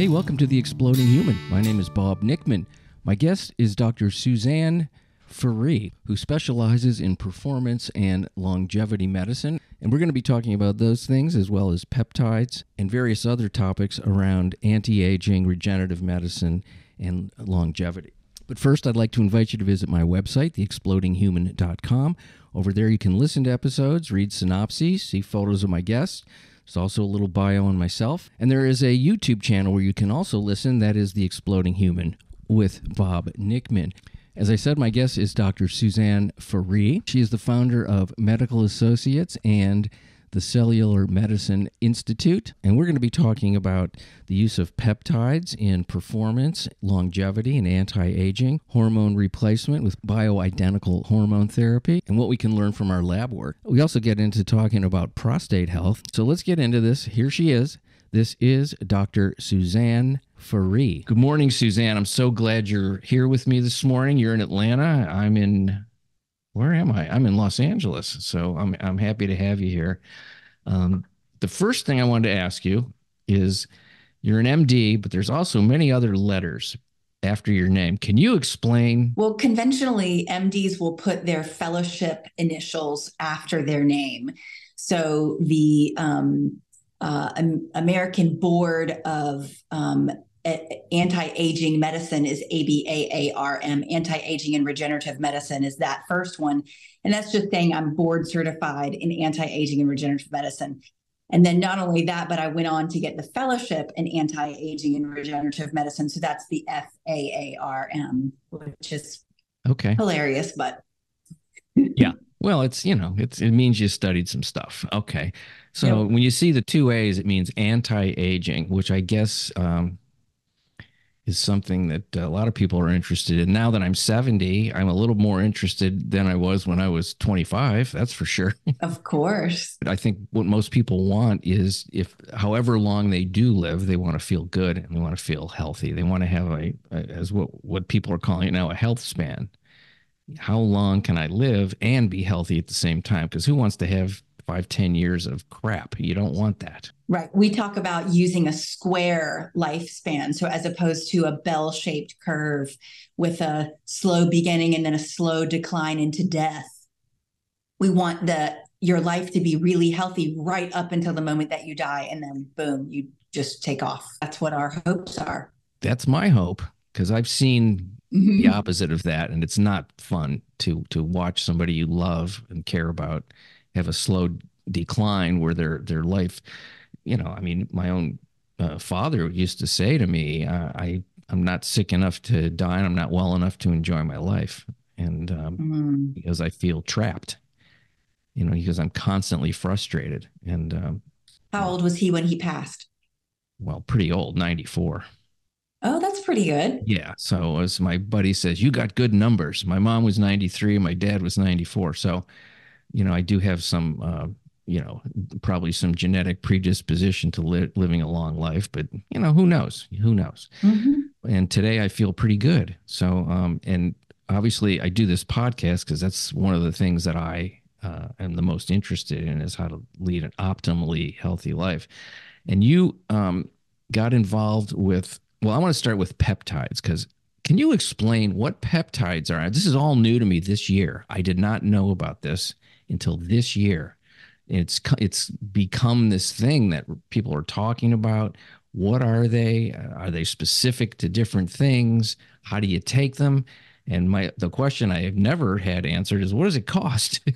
Hey, welcome to The Exploding Human. My name is Bob Nickman. My guest is Dr. Suzanne Ferree, who specializes in performance and longevity medicine. And we're going to be talking about those things as well as peptides and various other topics around anti aging, regenerative medicine, and longevity. But first, I'd like to invite you to visit my website, theexplodinghuman.com. Over there, you can listen to episodes, read synopses, see photos of my guests. There's also a little bio on myself. And there is a YouTube channel where you can also listen. That is The Exploding Human with Bob Nickman. As I said, my guest is Dr. Suzanne Ferree. She is the founder of Medical Associates and the Cellular Medicine Institute. And we're going to be talking about the use of peptides in performance, longevity, and anti aging, hormone replacement with bioidentical hormone therapy, and what we can learn from our lab work. We also get into talking about prostate health. So let's get into this. Here she is. This is Dr. Suzanne Ferree. Good morning, Suzanne. I'm so glad you're here with me this morning. You're in Atlanta. I'm in where am I? I'm in Los Angeles. So I'm I'm happy to have you here. Um, the first thing I wanted to ask you is you're an MD, but there's also many other letters after your name. Can you explain? Well, conventionally, MDs will put their fellowship initials after their name. So the um, uh, American Board of um, anti-aging medicine is ABAARM. Anti-aging and regenerative medicine is that first one, and that's just saying I'm board certified in anti-aging and regenerative medicine. And then not only that, but I went on to get the fellowship in anti-aging and regenerative medicine. So that's the FAARM, which is okay hilarious, but yeah. Well, it's you know, it's it means you studied some stuff. Okay. So yep. when you see the two A's, it means anti-aging, which I guess um, is something that uh, a lot of people are interested in. Now that I'm 70, I'm a little more interested than I was when I was 25. That's for sure. Of course. I think what most people want is if, however long they do live, they want to feel good and they want to feel healthy. They want to have a, a as what what people are calling it now, a health span. How long can I live and be healthy at the same time? Because who wants to have five, ten years of crap. You don't want that. Right. We talk about using a square lifespan. So as opposed to a bell shaped curve with a slow beginning and then a slow decline into death. We want the your life to be really healthy right up until the moment that you die. And then boom, you just take off. That's what our hopes are. That's my hope. Because I've seen mm-hmm. the opposite of that. And it's not fun to to watch somebody you love and care about have a slow decline where their their life, you know, I mean, my own uh, father used to say to me, uh, "I I'm not sick enough to die, and I'm not well enough to enjoy my life," and um, mm. because I feel trapped, you know, because I'm constantly frustrated. And um, how old was he when he passed? Well, pretty old, 94. Oh, that's pretty good. Yeah. So as my buddy says, you got good numbers. My mom was 93, my dad was 94. So you know, I do have some, uh, you know, probably some genetic predisposition to li- living a long life, but you know, who knows? Who knows? Mm-hmm. And today I feel pretty good. So, um, and obviously I do this podcast because that's one of the things that I uh, am the most interested in is how to lead an optimally healthy life. And you um, got involved with, well, I want to start with peptides because can you explain what peptides are? This is all new to me this year. I did not know about this until this year. It's it's become this thing that people are talking about. What are they? Are they specific to different things? How do you take them? And my the question I have never had answered is what does it cost?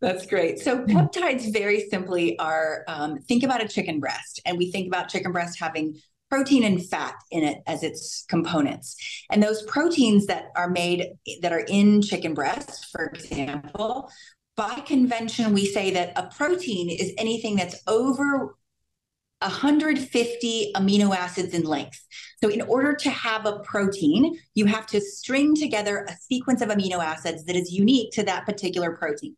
That's great. So peptides very simply are um, think about a chicken breast, and we think about chicken breast having protein and fat in it as its components. And those proteins that are made that are in chicken breast, for example, by convention, we say that a protein is anything that's over 150 amino acids in length. So, in order to have a protein, you have to string together a sequence of amino acids that is unique to that particular protein.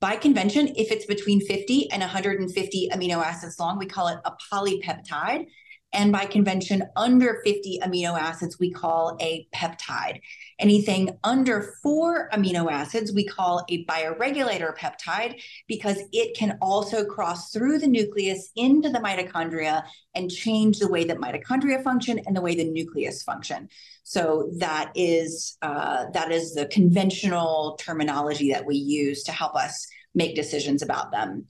By convention, if it's between 50 and 150 amino acids long, we call it a polypeptide. And by convention, under 50 amino acids, we call a peptide. Anything under four amino acids, we call a bioregulator peptide because it can also cross through the nucleus into the mitochondria and change the way that mitochondria function and the way the nucleus function. So that is uh, that is the conventional terminology that we use to help us make decisions about them.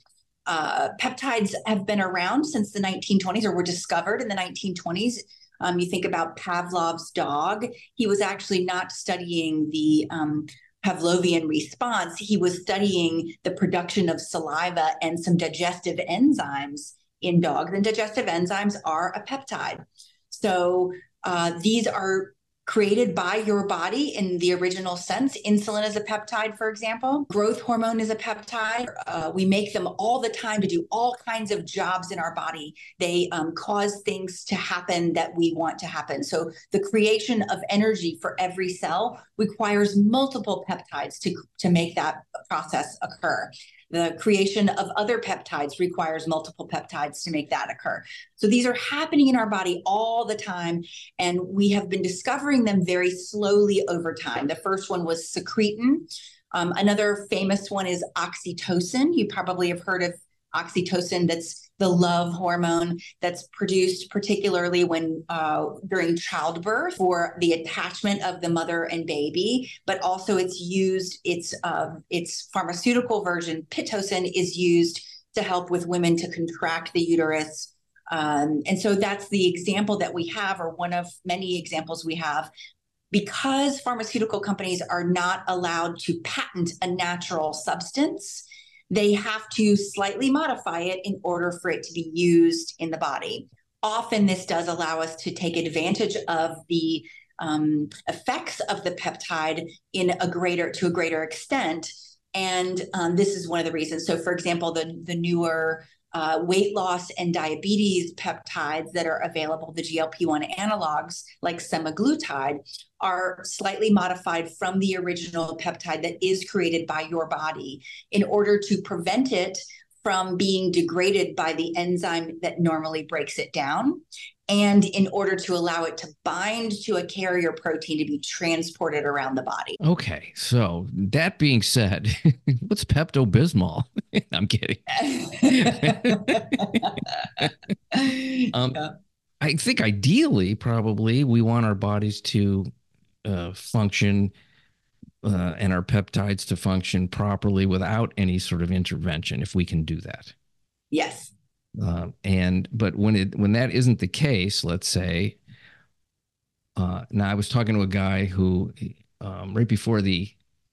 Uh, peptides have been around since the 1920s or were discovered in the 1920s. Um, you think about Pavlov's dog, he was actually not studying the um, Pavlovian response, he was studying the production of saliva and some digestive enzymes in dogs. And digestive enzymes are a peptide. So uh, these are created by your body in the original sense. Insulin is a peptide, for example. Growth hormone is a peptide. Uh, we make them all the time to do all kinds of jobs in our body. They um, cause things to happen that we want to happen. So the creation of energy for every cell requires multiple peptides to, to make that process occur. The creation of other peptides requires multiple peptides to make that occur. So these are happening in our body all the time, and we have been discovering them very slowly over time. The first one was secretin. Um, another famous one is oxytocin. You probably have heard of oxytocin that's the love hormone that's produced particularly when uh, during childbirth for the attachment of the mother and baby but also it's used its uh, its pharmaceutical version pitocin is used to help with women to contract the uterus. Um, and so that's the example that we have or one of many examples we have. Because pharmaceutical companies are not allowed to patent a natural substance they have to slightly modify it in order for it to be used in the body. Often, this does allow us to take advantage of the um, effects of the peptide in a greater to a greater extent. And um, this is one of the reasons. So, for example, the the newer uh, weight loss and diabetes peptides that are available, the GLP 1 analogs like semaglutide, are slightly modified from the original peptide that is created by your body in order to prevent it from being degraded by the enzyme that normally breaks it down and in order to allow it to bind to a carrier protein to be transported around the body. Okay, so that being said, what's Pepto Bismol? I'm kidding. um, yeah. I think ideally, probably, we want our bodies to uh, function uh, and our peptides to function properly without any sort of intervention, if we can do that. Yes. Uh, and but when it when that isn't the case, let's say. Uh, now I was talking to a guy who, um, right before the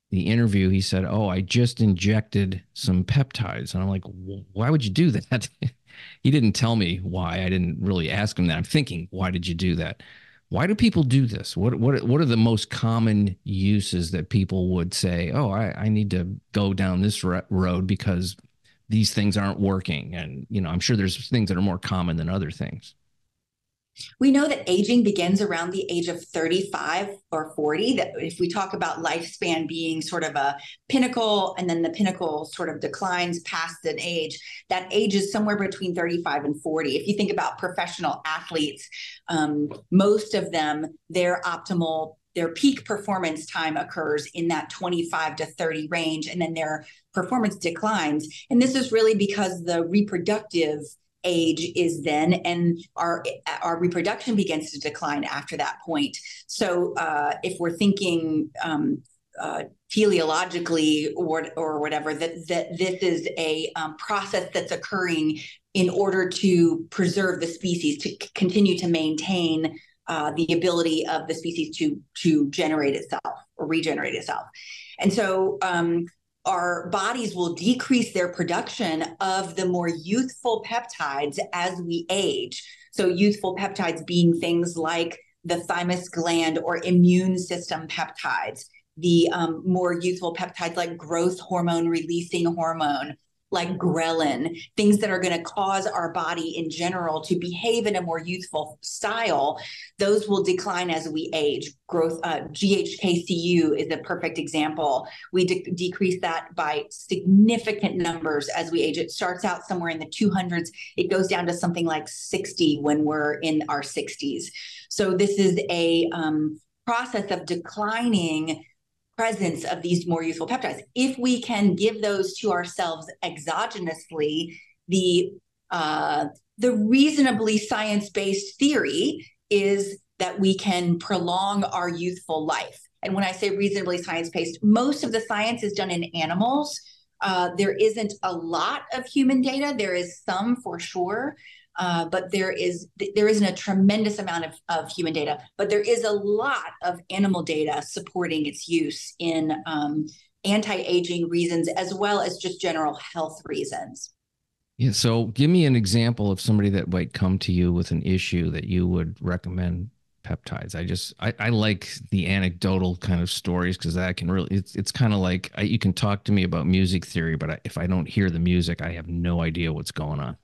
the interview, he said, "Oh, I just injected some peptides," and I'm like, "Why would you do that?" he didn't tell me why. I didn't really ask him that. I'm thinking, "Why did you do that?" Why do people do this? What what what are the most common uses that people would say? Oh, I, I need to go down this road because these things aren't working. And you know i'm sure there's things that are more common than other things. We know that aging begins around the age of 35 or 40 that if we talk about lifespan being sort of a pinnacle and then the pinnacle sort of declines past an age that age is somewhere between 35 and 40 if you think about professional athletes um, most of them their optimal their peak performance time occurs in that 25 to 30 range and then their performance declines. And this is really because the reproductive age is then and our our reproduction begins to decline after that point. So uh, if we're thinking um, uh, teleologically or or whatever that that this is a um, process that's occurring in order to preserve the species to c- continue to maintain uh, the ability of the species to to generate itself or regenerate itself. And so um, our bodies will decrease their production of the more youthful peptides as we age. So youthful peptides being things like the thymus gland or immune system peptides, the um, more youthful peptides like growth hormone releasing hormone, like ghrelin, things that are going to cause our body in general to behave in a more youthful style, those will decline as we age. Growth uh, GHKCU is a perfect example. We de- decrease that by significant numbers as we age. It starts out somewhere in the 200s. It goes down to something like 60 when we're in our 60s. So this is a um, process of declining presence of these more useful peptides. If we can give those to ourselves exogenously, the uh, the reasonably science-based theory is that we can prolong our youthful life. And when I say reasonably science-based, most of the science is done in animals. Uh, there isn't a lot of human data. There is some for sure, uh, but there is there isn't a tremendous amount of, of human data, but there is a lot of animal data supporting its use in um, anti-aging reasons as well as just general health reasons. Yeah. So, give me an example of somebody that might come to you with an issue that you would recommend peptides. I just I, I like the anecdotal kind of stories because that can really it's it's kind of like I, you can talk to me about music theory, but I, if I don't hear the music, I have no idea what's going on.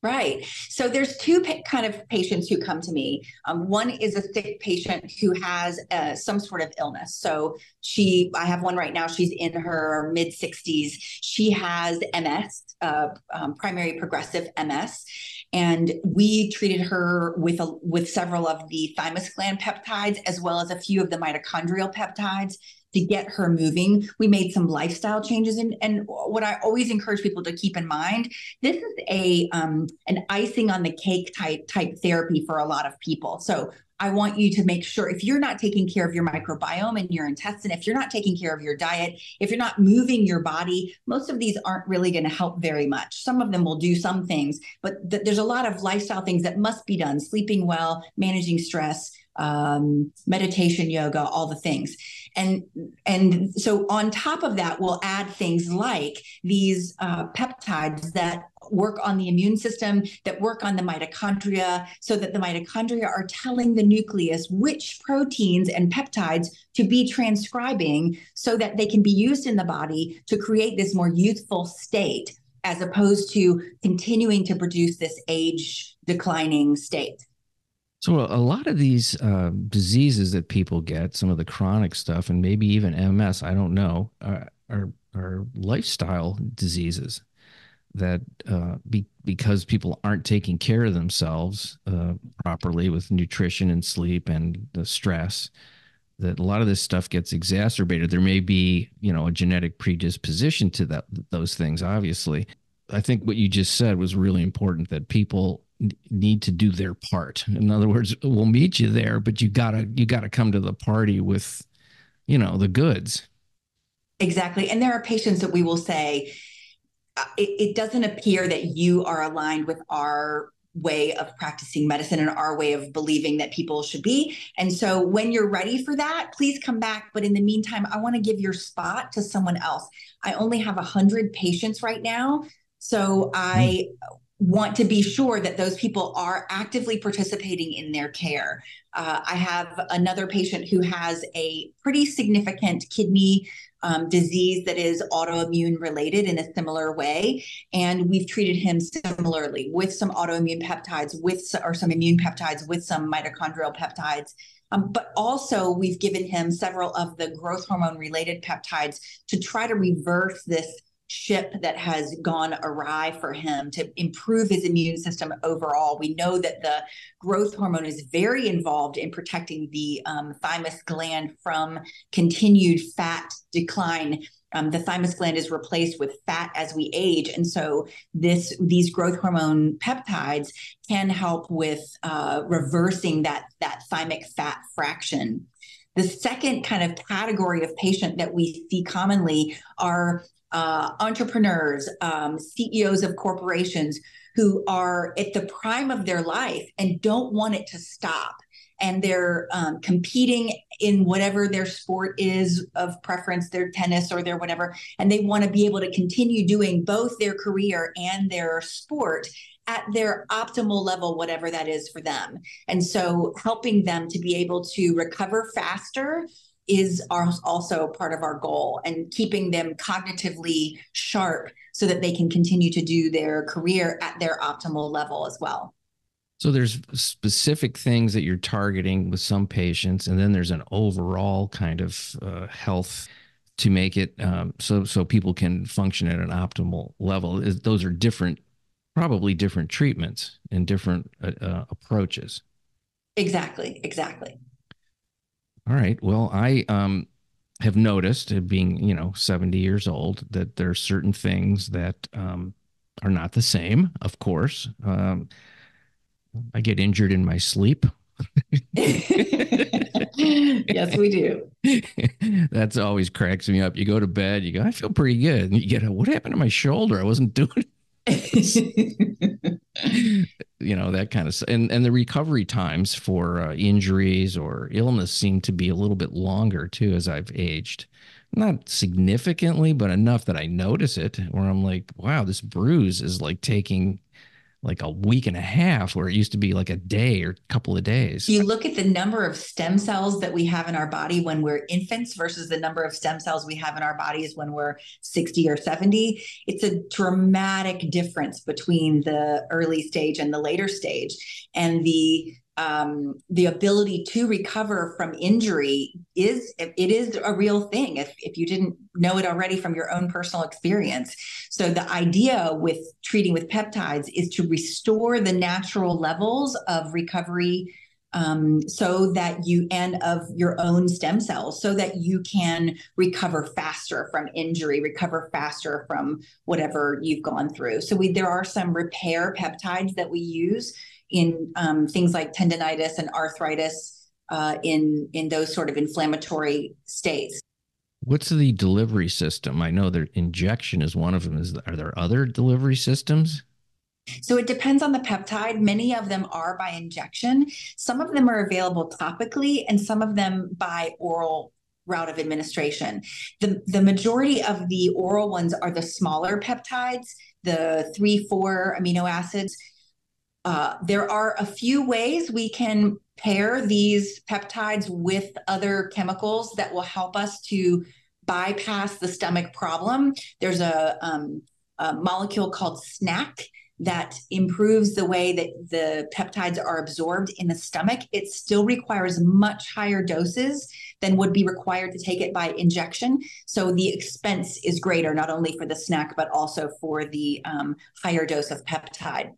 Right. So there's two pa- kind of patients who come to me. Um, one is a sick patient who has uh, some sort of illness. So she, I have one right now. She's in her mid 60s. She has MS, uh, um, primary progressive MS, and we treated her with a, with several of the thymus gland peptides as well as a few of the mitochondrial peptides to get her moving. We made some lifestyle changes, and and what I always encourage people to keep in mind: this is a um, an icing on the cake type type therapy for a lot of people. So I want you to make sure if you're not taking care of your microbiome and your intestine, if you're not taking care of your diet, if you're not moving your body, most of these aren't really going to help very much. Some of them will do some things, but th- there's a lot of lifestyle things that must be done sleeping well, managing stress, um, meditation, yoga, all the things. And and so on top of that, we'll add things like these uh, peptides that work on the immune system, that work on the mitochondria, so that the mitochondria are telling the nucleus which proteins and peptides to be transcribing so that they can be used in the body to create this more youthful state as opposed to continuing to produce this age declining state. So a lot of these uh, diseases that people get, some of the chronic stuff, and maybe even MS, I don't know, are are, are lifestyle diseases that uh, be, because people aren't taking care of themselves uh, properly with nutrition and sleep and the stress, that a lot of this stuff gets exacerbated. There may be, you know, a genetic predisposition to that those things. Obviously, I think what you just said was really important. That people need to do their part. In other words, we'll meet you there, but you gotta you gotta come to the party with, you know, the goods. Exactly, and there are patients that we will say, uh, it, it doesn't appear that you are aligned with our way of practicing medicine and our way of believing that people should be. And so when you're ready for that, please come back. But in the meantime, I want to give your spot to someone else. I only have 100 patients right now. So I mm want to be sure that those people are actively participating in their care. Uh, I have another patient who has a pretty significant kidney um, disease that is autoimmune related in a similar way. And we've treated him similarly with some autoimmune peptides, with or some immune peptides, with some mitochondrial peptides. Um, but also, we've given him several of the growth hormone related peptides to try to reverse this ship that has gone awry for him to improve his immune system overall. We know that the growth hormone is very involved in protecting the um, thymus gland from continued fat decline. Um, the thymus gland is replaced with fat as we age, and so this these growth hormone peptides can help with uh, reversing that that thymic fat fraction. The second kind of category of patient that we see commonly are uh, entrepreneurs, um, CEOs of corporations who are at the prime of their life and don't want it to stop. And they're um, competing in whatever their sport is of preference, their tennis or their whatever. And they want to be able to continue doing both their career and their sport at their optimal level, whatever that is for them. And so helping them to be able to recover faster is also part of our goal and keeping them cognitively sharp so that they can continue to do their career at their optimal level as well. So there's specific things that you're targeting with some patients, and then there's an overall kind of uh, health to make it um, so so people can function at an optimal level. Those are different, probably different treatments and different uh, uh, approaches. Exactly. Exactly. All right. Well, I um, have noticed, uh, being you know 70 years old, that there are certain things that um, are not the same. Of course. Um, I get injured in my sleep. yes, we do. That's always cracks me up. You go to bed, you go, I feel pretty good. And you get, what happened to my shoulder? I wasn't doing you know that kind of and and the recovery times for uh, injuries or illness seem to be a little bit longer too as I've aged. Not significantly but enough that I notice it where I'm like wow this bruise is like taking like a week and a half where it used to be like a day or a couple of days. You look at the number of stem cells that we have in our body when we're infants versus the number of stem cells we have in our bodies when we're 60 or 70. It's a dramatic difference between the early stage and the later stage. And the um, the ability to recover from injury is it is a real thing if, if you didn't know it already from your own personal experience. So the idea with treating with peptides is to restore the natural levels of recovery um, so that you and of your own stem cells so that you can recover faster from injury recover faster from whatever you've gone through. So we there are some repair peptides that we use in um, things like tendonitis and arthritis uh, in in those sort of inflammatory states. What's the delivery system? I know that injection is one of them. Is are there other delivery systems? So it depends on the peptide. Many of them are by injection. Some of them are available topically, and some of them by oral route of administration. The, the majority of the oral ones are the smaller peptides, the three, four amino acids. Uh, there are a few ways we can pair these peptides with other chemicals that will help us to bypass the stomach problem. There's a, um, a molecule called SNAC that improves the way that the peptides are absorbed in the stomach. It still requires much higher doses than would be required to take it by injection. So the expense is greater, not only for the SNAC, but also for the um, higher dose of peptide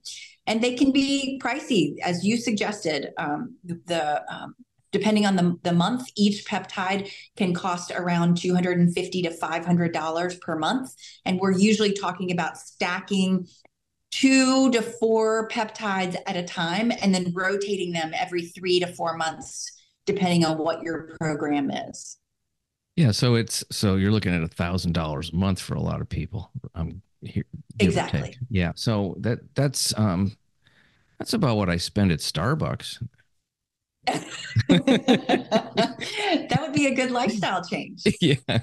and they can be pricey, as you suggested. Um, the um, depending on the, the month, each peptide can cost around $250 to $500 per month. And we're usually talking about stacking two to four peptides at a time and then rotating them every three to four months, depending on what your program is. Yeah, so it's so you're looking at a thousand dollars a month for a lot of people. Um, here, exactly. Yeah, so that that's um, that's about what I spend at Starbucks. that would be a good lifestyle change. Yeah.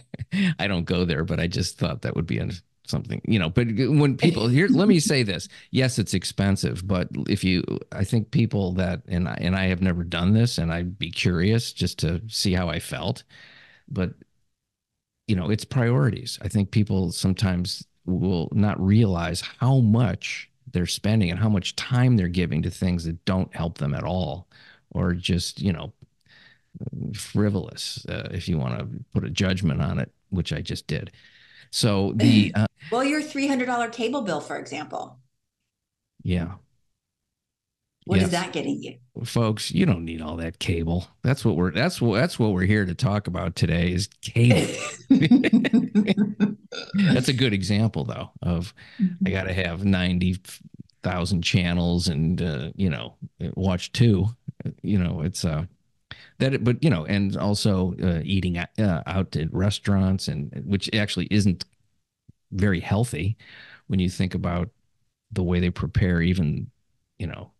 I don't go there, but I just thought that would be something, you know. But when people here, let me say this yes, it's expensive, but if you, I think people that, and I, and I have never done this, and I'd be curious just to see how I felt, but, you know, it's priorities. I think people sometimes will not realize how much they're spending and how much time they're giving to things that don't help them at all or just you know frivolous uh, if you want to put a judgment on it which i just did. So the uh, well your $300 cable bill for example. Yeah what yes. is that getting you folks you don't need all that cable that's what we're that's what that's what we're here to talk about today is cable that's a good example though of mm-hmm. i gotta have 90,000 channels and uh, you know watch two you know it's uh that but you know and also uh, eating uh, out at restaurants and which actually isn't very healthy when you think about the way they prepare even you know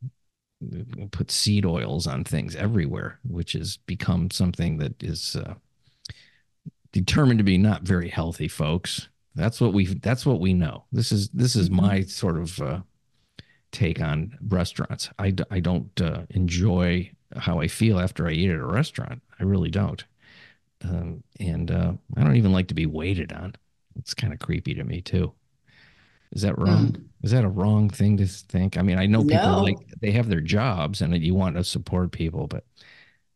put seed oils on things everywhere, which has become something that is uh, determined to be not very healthy, folks. That's what we that's what we know. This is this is mm-hmm. my sort of uh, take on restaurants. I, I don't uh, enjoy how I feel after I eat at a restaurant. I really don't. um, and uh, I don't even like to be waited on. It's kind of creepy to me too. Is that wrong? Mm. Is that a wrong thing to think? I mean, I know people no. like they have their jobs and you want to support people, but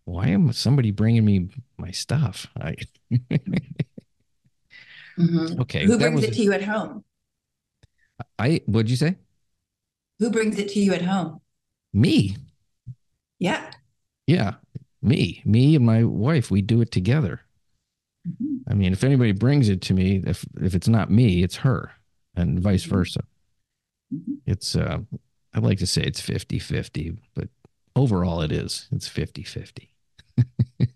why am somebody bringing me my stuff? I mm-hmm. Okay. Who brings it to you at home? I what'd you say? Who brings it to you at home? Me. Yeah. Yeah. Me. Me and my wife, we do it together. Mm-hmm. I mean, if anybody brings it to me, if if it's not me, it's her, and vice versa. Mm-hmm. It's uh I'd like to say it's 50-50, but overall it is. It's 50-50.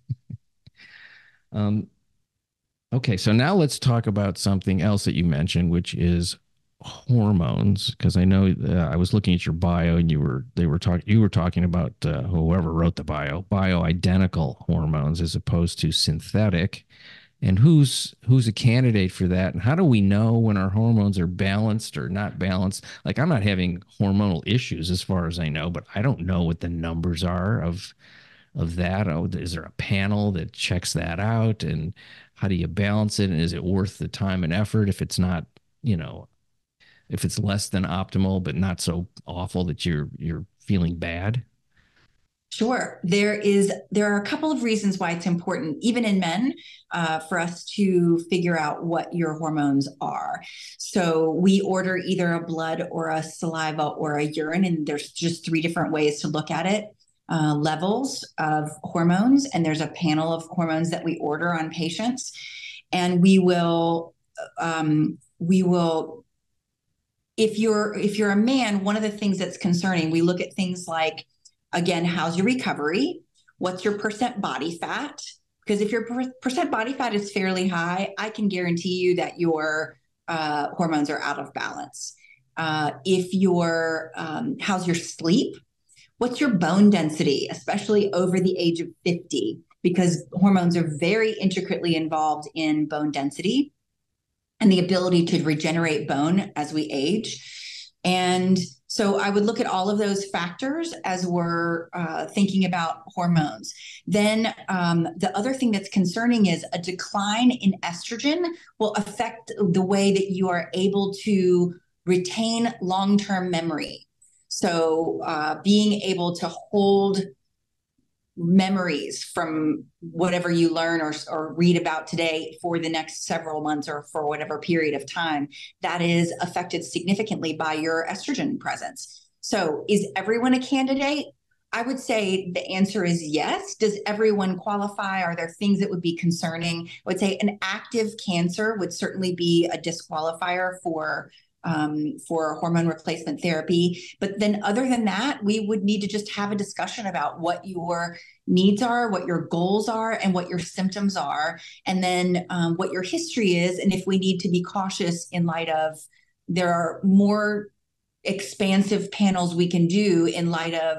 um okay, so now let's talk about something else that you mentioned, which is hormones because I know uh, I was looking at your bio and you were they were talking you were talking about uh, whoever wrote the bio bioidentical hormones as opposed to synthetic and who's who's a candidate for that? And how do we know when our hormones are balanced or not balanced? Like I'm not having hormonal issues as far as I know but I don't know what the numbers are of of that. Oh, is there a panel that checks that out? And how do you balance it? And is it worth the time and effort if it's not you know if it's less than optimal but not so awful that you're you're feeling bad Sure. There is there are a couple of reasons why it's important, even in men, uh, for us to figure out what your hormones are. So we order either a blood or a saliva or a urine, and there's just three different ways to look at it. Uh, levels of hormones, and there's a panel of hormones that we order on patients, and we will um, we will if you're if you're a man one of the things that's concerning we look at things like again how's your recovery? What's your percent body fat? Because if your percent body fat is fairly high i can guarantee you that your uh, hormones are out of balance. Uh, if your um, how's your sleep? What's your bone density especially over the age of 50 because hormones are very intricately involved in bone density and the ability to regenerate bone as we age. And so I would look at all of those factors as we're uh, thinking about hormones. Then um, the other thing that's concerning is a decline in estrogen will affect the way that you are able to retain long term memory. So uh, being able to hold memories from whatever you learn or, or read about today for the next several months or for whatever period of time that is affected significantly by your estrogen presence. So is everyone a candidate? I would say the answer is yes. Does everyone qualify? Are there things that would be concerning? I would say an active cancer would certainly be a disqualifier for um, for hormone replacement therapy. But then, other than that, we would need to just have a discussion about what your needs are, what your goals are, and what your symptoms are, and then um, what your history is, and if we need to be cautious in light of there are more expansive panels we can do in light of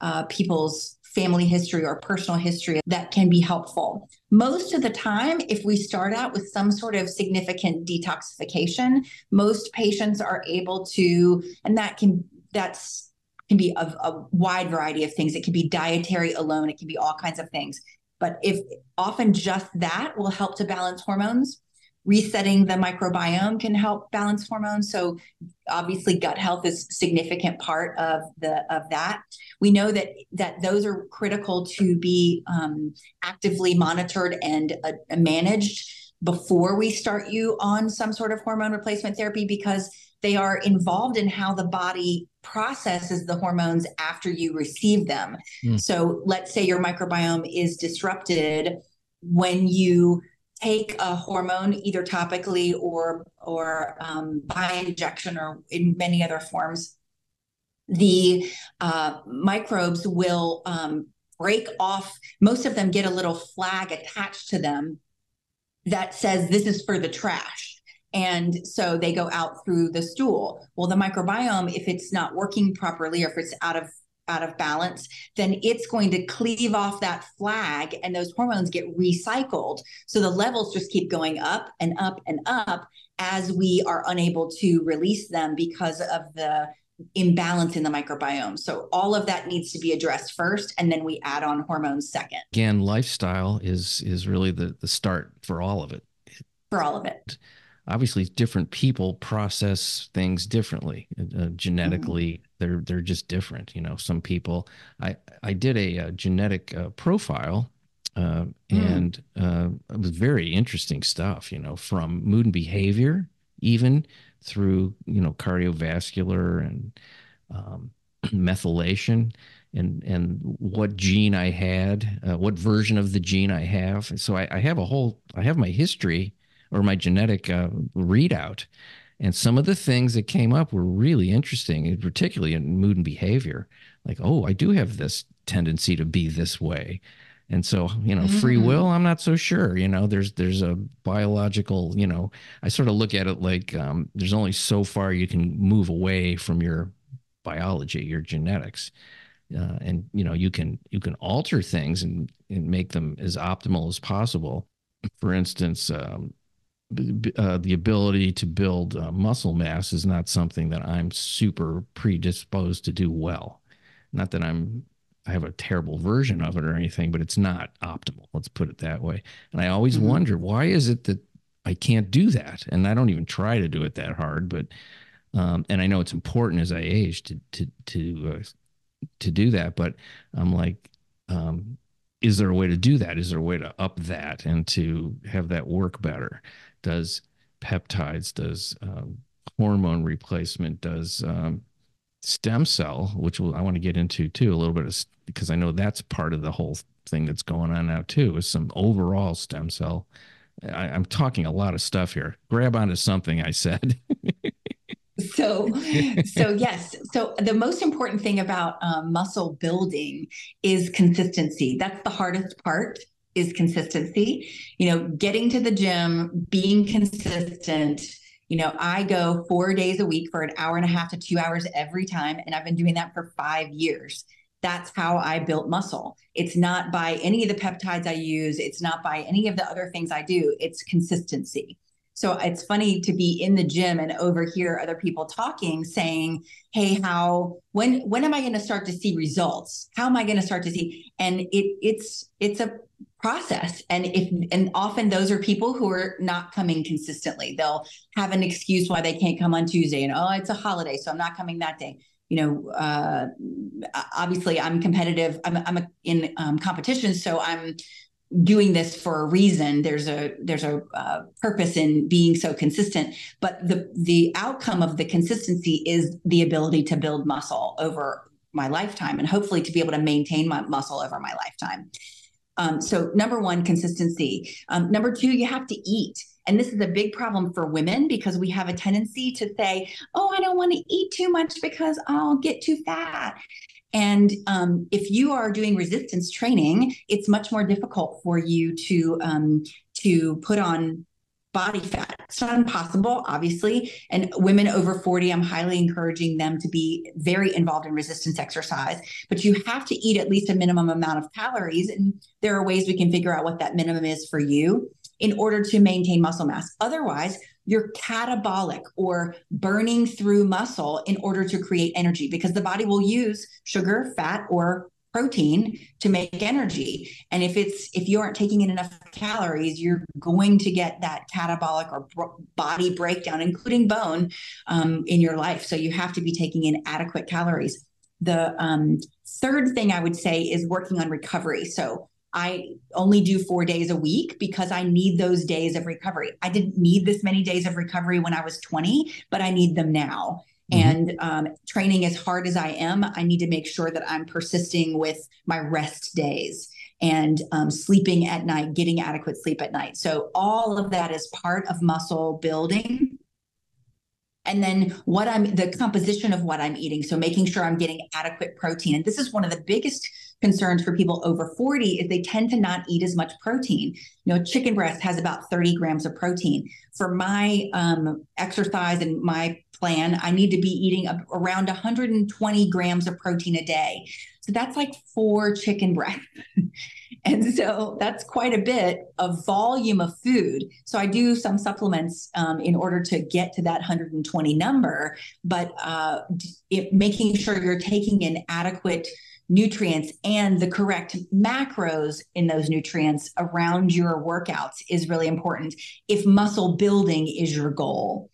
uh, people's family history or personal history that can be helpful. Most of the time, if we start out with some sort of significant detoxification, most patients are able to, and that can, that's, can be a, a wide variety of things. It can be dietary alone, it can be all kinds of things. But if often just that will help to balance hormones, resetting the microbiome can help balance hormones so obviously gut health is significant part of the of that we know that that those are critical to be um, actively monitored and uh, managed before we start you on some sort of hormone replacement therapy because they are involved in how the body processes the hormones after you receive them. Mm. So let's say your microbiome is disrupted when you take a hormone either topically or or um, by injection or in many other forms, the uh, microbes will um, break off. Most of them get a little flag attached to them that says this is for the trash. And so they go out through the stool. Well, the microbiome, if it's not working properly or if it's out of out of balance, then it's going to cleave off that flag and those hormones get recycled. So the levels just keep going up and up and up as we are unable to release them because of the imbalance in the microbiome. So all of that needs to be addressed first, and then we add on hormones second. Again, lifestyle is is really the the start for all of it. For all of it. Obviously, different people process things differently. Uh, genetically, mm-hmm. They're they're just different. You know, some people. I I did a, a genetic uh, profile uh, mm. and uh, it was very interesting stuff, you know, from mood and behavior, even through, you know, cardiovascular and um, methylation and, and what gene I had, uh, what version of the gene I have. So I, I, have a whole, I have my history or my genetic uh, readout. And some of the things that came up were really interesting, particularly in mood and behavior. Like, oh, I do have this tendency to be this way and so you know mm-hmm. free will i'm not so sure you know there's there's a biological you know i sort of look at it like um, there's only so far you can move away from your biology your genetics uh, and you know you can you can alter things and, and make them as optimal as possible for instance um, uh, the ability to build uh, muscle mass is not something that i'm super predisposed to do well not that i'm I have a terrible version of it or anything, but it's not optimal. Let's put it that way. And I always mm-hmm. wonder why is it that I can't do that? And I don't even try to do it that hard, but um, and I know it's important as I age to to to uh, to do that. But I'm like, um, is there a way to do that? Is there a way to up that and to have that work better? Does peptides? Does um, hormone replacement? Does um, stem cell, which I want to get into too a little bit of, because I know that's part of the whole thing that's going on now too, is some overall stem cell. I, am talking a lot of stuff here. Grab onto something I said. so so yes so the most important thing about um, muscle building is consistency that's the hardest part is consistency you know getting to the gym being consistent you know, I go four days a week for an hour and a half to two hours every time. And I've been doing that for five years. That's how I built muscle. It's not by any of the peptides I use, it's not by any of the other things I do, it's consistency. So it's funny to be in the gym and overhear other people talking saying, "Hey, how when when am I going to start to see results? How am I going to start to see?" And it it's it's a process. And if and often those are people who are not coming consistently. They'll have an excuse why they can't come on tuesday and oh it's a holiday so i'm not coming that day. You know uh, obviously i'm competitive. I'm, I'm in um, competition so i'm doing this for a reason. There's a there's a uh, purpose in being so consistent. But the the outcome of the consistency is the ability to build muscle over my lifetime and hopefully to be able to maintain my muscle over my lifetime um, so, number one, consistency. Um, number two, you have to eat. And this is a big problem for women because we have a tendency to say, oh, I don't want to eat too much because I'll get too fat. And um, if you are doing resistance training, it's much more difficult for you to um, to put on body fat. It's not impossible, obviously. And women over 40, I'm highly encouraging them to be very involved in resistance exercise. But you have to eat at least a minimum amount of calories. And there are ways we can figure out what that minimum is for you in order to maintain muscle mass. Otherwise, you're catabolic or burning through muscle in order to create energy because the body will use sugar, fat, or protein to make energy and if it's if you aren't taking in enough calories you're going to get that catabolic or body breakdown including bone um, in your life so you have to be taking in adequate calories the um, third thing i would say is working on recovery so I only do four days a week because I need those days of recovery. I didn't need this many days of recovery when I was 20, but I need them now. Mm-hmm. And um, training as hard as I am, I need to make sure that I'm persisting with my rest days and um, sleeping at night, getting adequate sleep at night. So, all of that is part of muscle building. And then, what I'm the composition of what I'm eating. So, making sure I'm getting adequate protein. And this is one of the biggest concerns for people over 40 is they tend to not eat as much protein. You know, chicken breast has about 30 grams of protein. For my um, exercise and my plan, I need to be eating a, around 120 grams of protein a day. So that's like four chicken breasts. And so that's quite a bit of volume of food. So I do some supplements um, in order to get to that 120 number, but uh, it, making sure you're taking in adequate nutrients and the correct macros in those nutrients around your workouts is really important if muscle building is your goal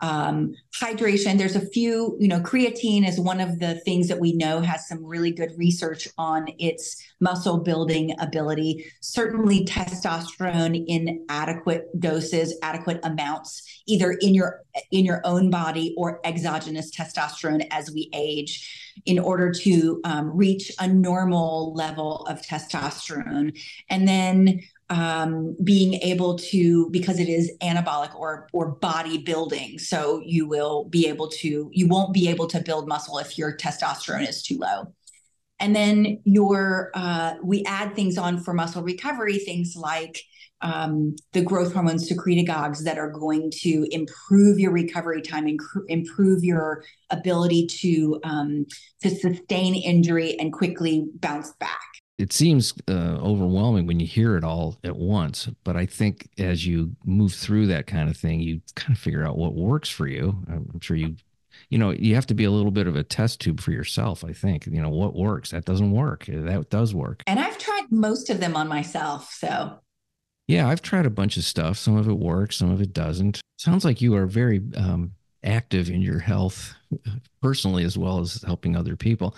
um, hydration. There's a few you know creatine is one of the things that we know has some really good research on its muscle building ability. Certainly testosterone in adequate doses adequate amounts either in your in your own body or exogenous testosterone as we age in order to um, reach a normal level of testosterone. And then um, being able to because it is anabolic or or body building. So you will be able to you won't be able to build muscle if your testosterone is too low. And then your uh, we add things on for muscle recovery things like um, the growth hormones secretagogues that are going to improve your recovery time and improve your ability to um, to sustain injury and quickly bounce back it seems uh, overwhelming when you hear it all at once. But I think as you move through that kind of thing, you kind of figure out what works for you. I'm sure you, you know, you have to be a little bit of a test tube for yourself. I think, you know, what works, that doesn't work, that does work. And I've tried most of them on myself. So, yeah, I've tried a bunch of stuff. Some of it works, some of it doesn't. Sounds like you are very um, active in your health personally as well as helping other people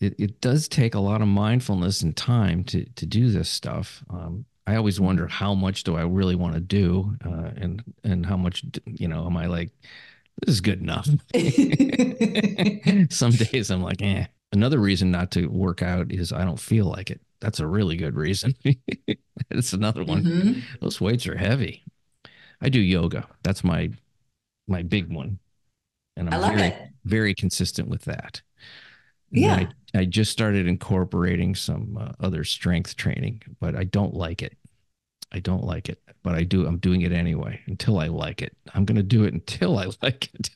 it, it does take a lot of mindfulness and time to to do this stuff. Um, I always wonder how much do I really want to do, uh, and and how much you know am I like this is good enough. Some days I'm like, eh. Another reason not to work out is I don't feel like it. That's a really good reason. it's another one. Mm-hmm. Those weights are heavy. I do yoga. That's my my big one, and I'm very it. very consistent with that. Yeah. I, I, just started incorporating some uh, other strength training, but I don't like it. I don't like it, but I do. I'm doing it anyway until I like it. I'm going to do it until I like it.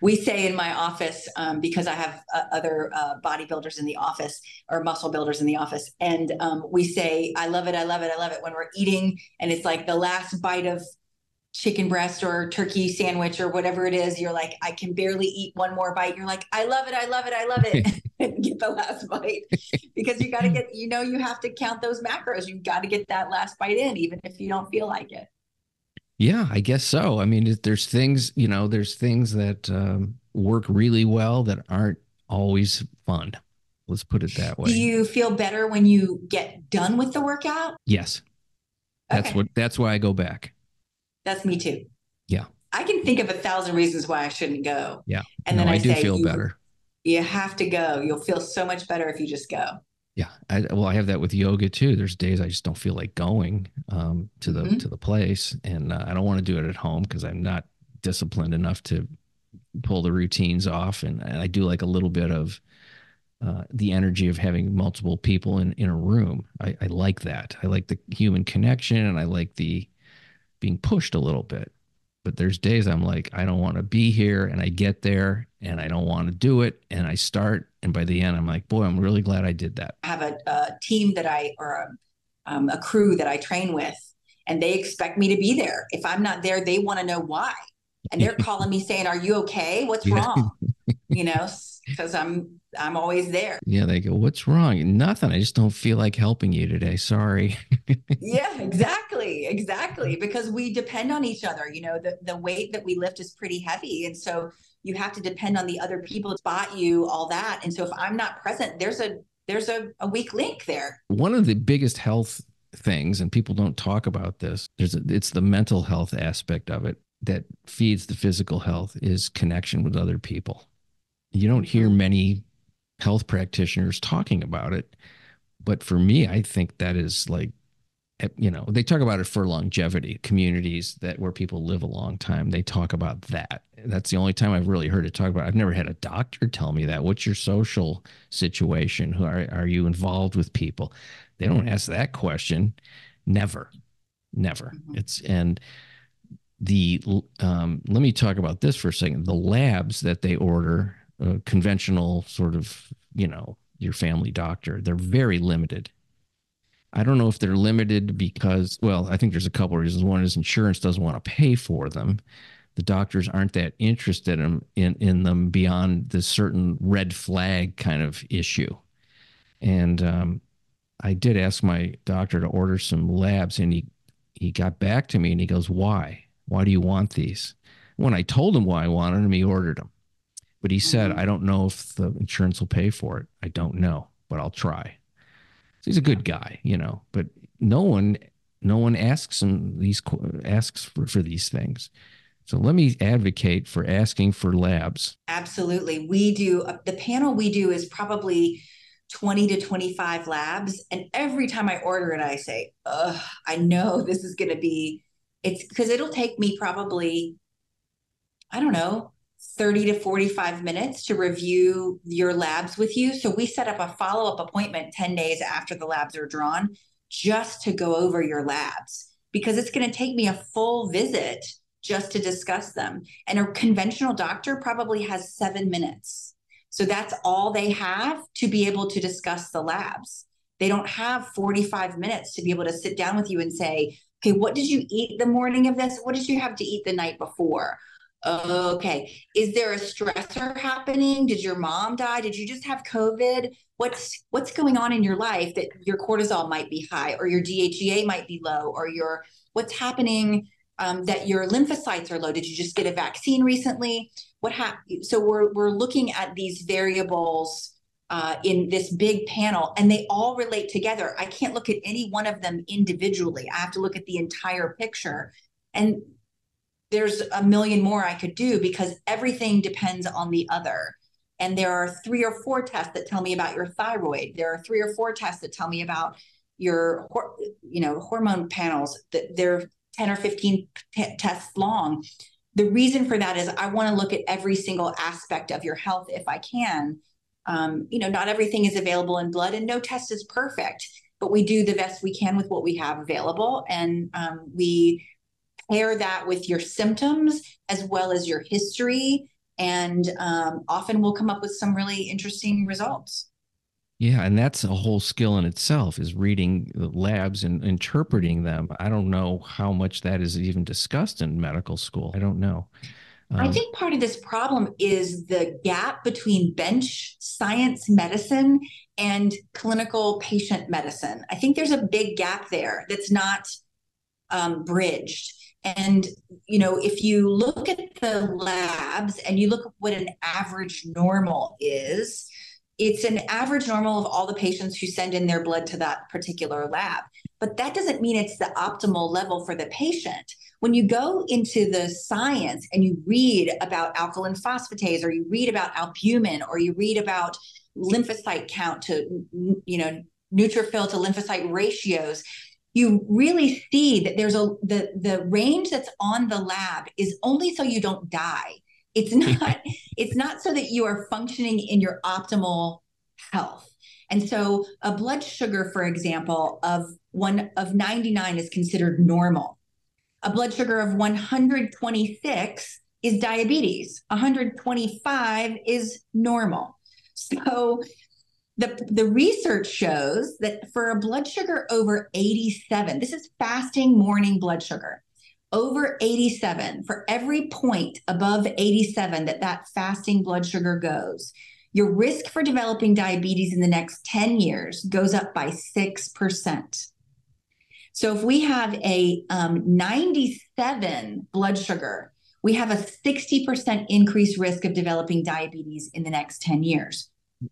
we say in my office um, because I have uh, other uh, bodybuilders in the office or muscle builders in the office, and um, we say, "I love it, I love it, I love it." When we're eating, and it's like the last bite of chicken breast or turkey sandwich or whatever it is, you're like, I can barely eat one more bite. You're like, I love it, I love it, I love it. and get the last bite because you got to get, you know, you have to count those macros. You've got to get that last bite in, even if you don't feel like it. Yeah, I guess so. I mean, there's things, you know, there's things that um, work really well that aren't always fun. Let's put it that way. Do you feel better when you get done with the workout? Yes. That's okay. what that's why I go back. That's me too. Yeah. I can think of a thousand reasons why I shouldn't go. Yeah. And no, then I, I do say, feel you, better. You have to go. You'll feel so much better if you just go. Yeah. I, well, I have that with yoga too. There's days I just don't feel like going um, to the mm-hmm. to the place, and uh, I don't want to do it at home because I'm not disciplined enough to pull the routines off. And, and I do like a little bit of uh, the energy of having multiple people in in a room. I, I like that. I like the human connection, and I like the being pushed a little bit. But there's days I'm like, I don't want to be here. And I get there and I don't want to do it. And I start. And by the end, I'm like, boy, I'm really glad I did that. I have a, a team that I, or a, um, a crew that I train with, and they expect me to be there. If I'm not there, they want to know why. And they're calling me saying, Are you okay? What's wrong? you know, because I'm I'm always there. Yeah, they go, What's wrong? Nothing. I just don't feel like helping you today. Sorry. yeah, exactly. Exactly. Because we depend on each other. You know, the, the weight that we lift is pretty heavy. And so you have to depend on the other people to spot you, all that. And so if I'm not present, there's a there's a, a weak link there. One of the biggest health things, and people don't talk about this, there's a, it's the mental health aspect of it that feeds the physical health is connection with other people. You don't hear mm-hmm. many health practitioners talking about it. But for me, I think that is like, eh, you know, they talk about it for longevity, communities that where people live a long time. They talk about that. That's the only time I've really heard it talk about. I've never had a doctor tell me that. What's your social situation? Who are are you involved with people? They don't ask that question. Never, never. Mm-hmm. It's and the um, let me talk about this for a second. The labs that they order conventional sort of, you know, your family doctor. They're very limited. I don't know if they're limited because, well, I think there's a couple of reasons. One is insurance doesn't want to pay for them. The doctors aren't that interested in, in, in them beyond this certain red flag kind of issue. And um, I did ask my doctor to order some labs, and he he got back to me and he goes, "Why? Why do you want these?" When I told him why I wanted them, he ordered them. But he said, mm-hmm. "I don't know if the insurance will pay for it. I don't know, but I'll try." So he's a good guy, you know. But no one, no one asks him these asks for, for these things. So let me advocate for asking for labs. Absolutely, we do. Uh, the panel we do is probably 20 to 25 labs. And every time I order it, I say, Ugh, I know this is going to be, it's because it'll take me probably, I don't know, 30 to 45 minutes to review your labs with you. So we set up a follow up appointment 10 days after the labs are drawn just to go over your labs because it's going to take me a full visit just to discuss them. And a conventional doctor probably has seven minutes so that's all they have to be able to discuss the labs. They don't have 45 minutes to be able to sit down with you and say, okay, what did you eat the morning of this? What did you have to eat the night before? Okay. Is there a stressor happening? Did your mom die? Did you just have COVID? What's what's going on in your life that your cortisol might be high or your DHEA might be low or your what's happening um, that your lymphocytes are low? Did you just get a vaccine recently? What happened? So we're we're looking at these variables uh, in this big panel, and they all relate together. I can't look at any one of them individually. I have to look at the entire picture, and there's a million more I could do because everything depends on the other. And there are three or four tests that tell me about your thyroid. There are three or four tests that tell me about your, you know, hormone panels. That they're 10 or 15 t- tests long. The reason for that is I want to look at every single aspect of your health if I can. Um, you know, not everything is available in blood, and no test is perfect, but we do the best we can with what we have available. And um, we pair that with your symptoms as well as your history. And um, often we'll come up with some really interesting results. Yeah, and that's a whole skill in itself is reading the labs and interpreting them. I don't know how much that is even discussed in medical school. I don't know. Um, I think part of this problem is the gap between bench science medicine and clinical patient medicine. I think there's a big gap there that's not um, bridged. And, you know, if you look at the labs and you look at what an average normal is, it's an average normal of all the patients who send in their blood to that particular lab. But that doesn't mean it's the optimal level for the patient. When you go into the science and you read about alkaline phosphatase or you read about albumin or you read about lymphocyte count to you know neutrophil to lymphocyte ratios you really see that there's a the the range that's on the lab is only so you don't die it's not it's not so that you are functioning in your optimal health. And so a blood sugar for example of one of 99 is considered normal. A blood sugar of 126 is diabetes. 125 is normal. So the, the research shows that for a blood sugar over 87, this is fasting morning blood sugar over 87, for every point above 87 that that fasting blood sugar goes, your risk for developing diabetes in the next 10 years goes up by 6%. So if we have a um, 97 blood sugar, we have a 60% increased risk of developing diabetes in the next 10 years.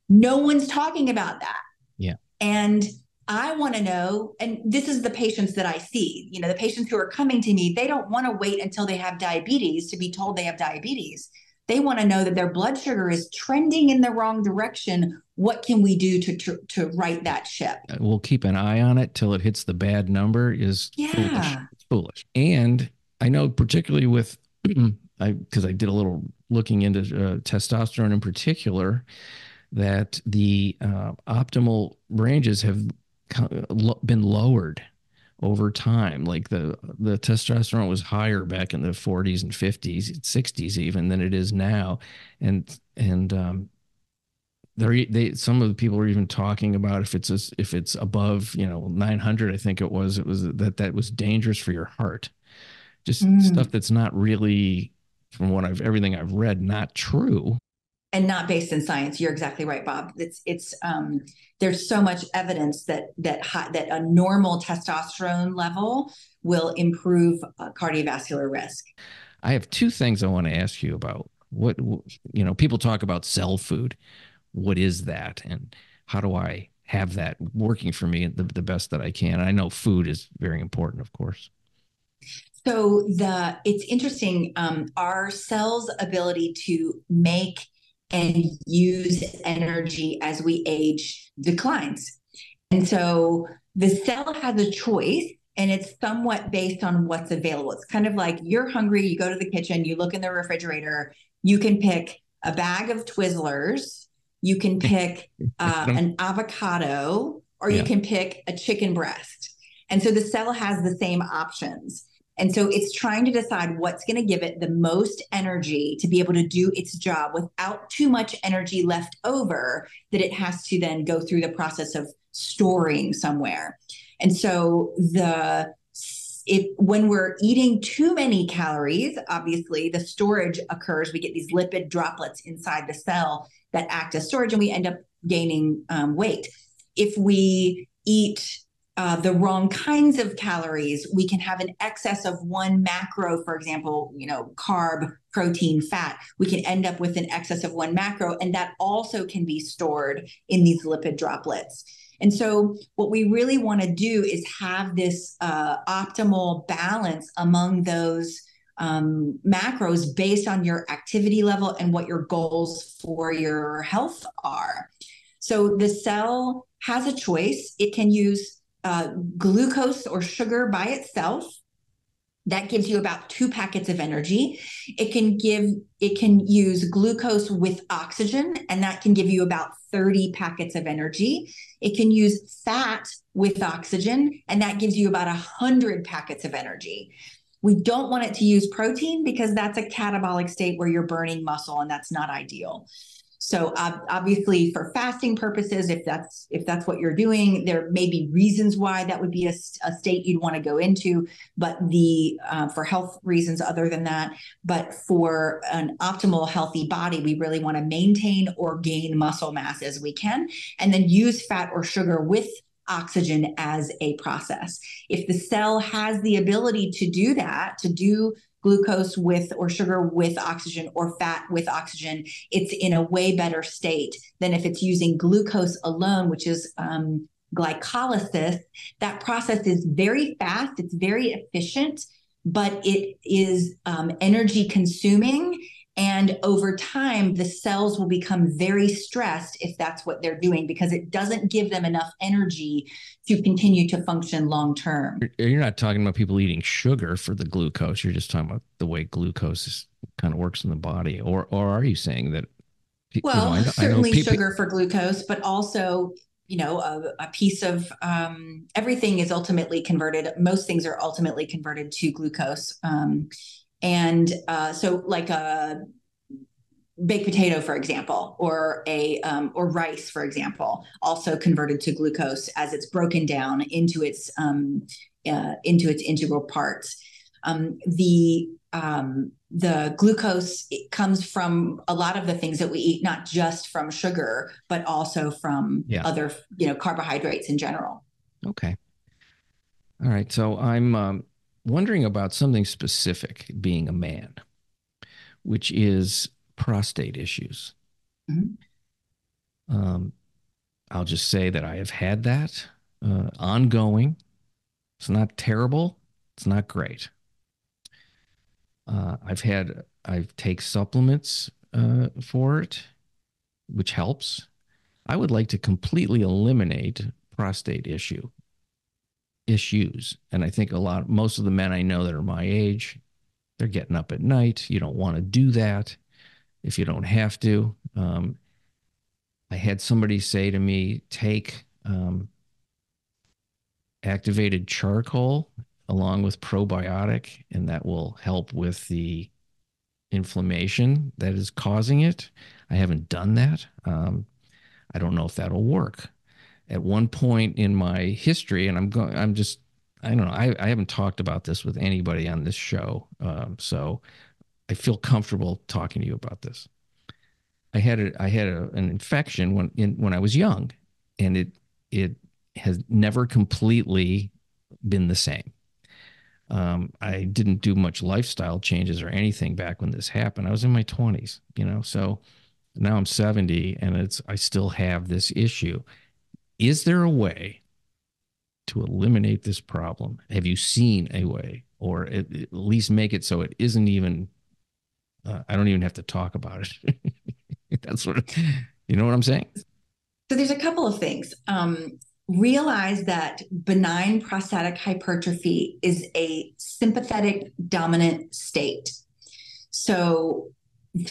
No one's talking about that. Yeah. And I want to know, and this is the patients that I see, you know, the patients who are coming to me, they don't want to wait until they have diabetes to be told they have diabetes. They want to know that their blood sugar is trending in the wrong direction. What can we do to, to, to right that ship? Uh, we'll keep an eye on it till it hits the bad number is yeah. foolish. It's foolish. And I know particularly with, I, cause I did a little looking into uh, testosterone in particular, that the uh, optimal ranges have been lowered over time. Like the the testosterone was higher back in the 40s and 50s, 60s even than it is now, and and um, They they some of the people are even talking about if it's a, if it's above you know 900 I think it was it was that that was dangerous for your heart. Just mm. stuff that's not really from what I've everything I've read not true and not based in science. You're exactly right, Bob. It's it's um, there's so much evidence that that high, that a normal testosterone level will improve uh, cardiovascular risk. I have two things I want to ask you about. What you know, people talk about cell food. What is that, and how do I have that working for me the, the best that I can? I know food is very important, of course. So the it's interesting. Um, our cells' ability to make and use energy as we age declines. And so the cell has a choice and it's somewhat based on what's available. It's kind of like you're hungry, you go to the kitchen, you look in the refrigerator, you can pick a bag of Twizzlers, you can pick uh, an avocado, or you can pick a chicken breast. And so the cell has the same options. And so it's trying to decide what's going to give it the most energy to be able to do its job without too much energy left over that it has to then go through the process of storing somewhere. And so the if when we're eating too many calories, obviously the storage occurs. We get these lipid droplets inside the cell that act as storage, and we end up gaining um, weight. If we eat uh, the wrong kinds of calories. We can have an excess of one macro, for example, you know, carb, protein, fat. We can end up with an excess of one macro, and that also can be stored in these lipid droplets. And so, what we really want to do is have this uh, optimal balance among those um, macros based on your activity level and what your goals for your health are. So, the cell has a choice. It can use uh, glucose or sugar by itself that gives you about two packets of energy. It can give it can use glucose with oxygen and that can give you about 30 packets of energy. It can use fat with oxygen and that gives you about 100 packets of energy. We don't want it to use protein because that's a catabolic state where you're burning muscle and that's not ideal so obviously, for fasting purposes, if that's if that's what you're doing, there may be reasons why that would be a, a state you'd want to go into. But the uh, for health reasons, other than that, but for an optimal healthy body, we really want to maintain or gain muscle mass as we can, and then use fat or sugar with oxygen as a process. If the cell has the ability to do that, to do glucose with or sugar with oxygen or fat with oxygen, it's in a way better state than if it's using glucose alone, which is um, glycolysis. That process is very fast, it's very efficient, but it is um, energy consuming and over time, the cells will become very stressed if that's what they're doing because it doesn't give them enough energy to continue to function long term. You're not talking about people eating sugar for the glucose. You're just talking about the way glucose is, kind of works in the body. Or, or are you saying that? Well, you know, certainly people... sugar for glucose, but also you know a, a piece of um, everything is ultimately converted most things are ultimately converted to glucose um, and uh, so, like a baked potato, for example, or a um, or rice, for example, also converted to glucose as it's broken down into its um, uh, into its integral parts. Um, the um, the glucose comes from a lot of the things that we eat, not just from sugar, but also from yeah. other you know carbohydrates in general. Okay. All right. So I'm um, wondering about something specific being a man, which is prostate issues. Mm-hmm. Um, I'll just say that I have had that uh, ongoing. It's not terrible. It's not great. Uh, I've had I take supplements uh, for it, which helps. I would like to completely eliminate prostate issue issues. And I think a lot, most of the men I know that are my age, they're getting up at night. You don't want to do that if you don't have to. Um, I had somebody say to me, take um, activated charcoal along with probiotic, and that will help with the inflammation that is causing it. I haven't done that. Um, I don't know if that'll work. At one point in my history, and I'm going, I'm just, I don't know, I, I haven't talked about this with anybody on this show. Um, so I feel comfortable talking to you about this. I had a, I had a, an infection when in, when I was young, and it it has never completely been the same. Um, I didn't do much lifestyle changes or anything back when this happened. I was in my 20s, you know, so now I'm 70 and it's I still have this issue. Is there a way to eliminate this problem? Have you seen a way or at, at least make it so it isn't even uh, I don't even have to talk about it. That's what you know what I'm saying? So there's a couple of things. Um, realize that benign prostatic hypertrophy is a sympathetic dominant state. So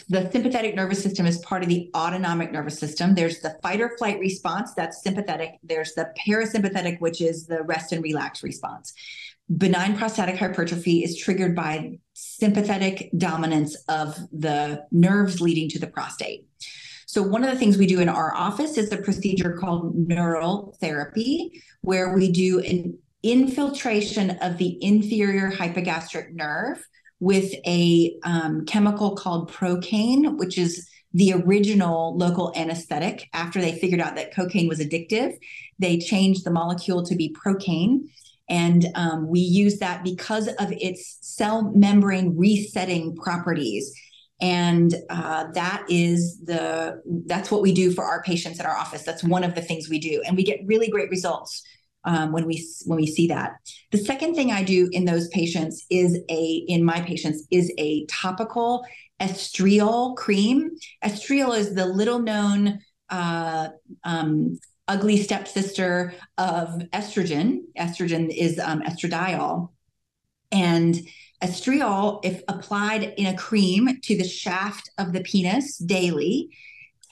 the sympathetic nervous system is part of the autonomic nervous system. There's the fight or flight response, that's sympathetic. There's the parasympathetic, which is the rest and relax response. Benign prostatic hypertrophy is triggered by sympathetic dominance of the nerves leading to the prostate. So, one of the things we do in our office is a procedure called neural therapy, where we do an infiltration of the inferior hypogastric nerve with a um, chemical called procaine, which is the original local anesthetic. After they figured out that cocaine was addictive, they changed the molecule to be procaine. And um, we use that because of its cell membrane resetting properties and uh, that is the that's what we do for our patients in our office that's one of the things we do and we get really great results um, when we when we see that. The second thing i do in those patients is a in my patients is a topical estriol cream. Estriol is the little known uh, um, ugly stepsister of estrogen. Estrogen is um, estradiol. And Estriol, if applied in a cream to the shaft of the penis daily,